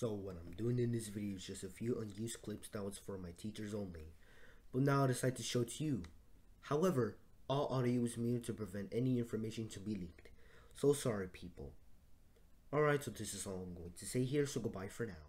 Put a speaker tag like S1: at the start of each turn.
S1: So what I'm doing in this video is just a few unused clips that was for my teachers only. But now I decide to show it to you. However, all audio is muted to prevent any information to be leaked. So sorry people. Alright, so this is all I'm going to say here, so goodbye for now.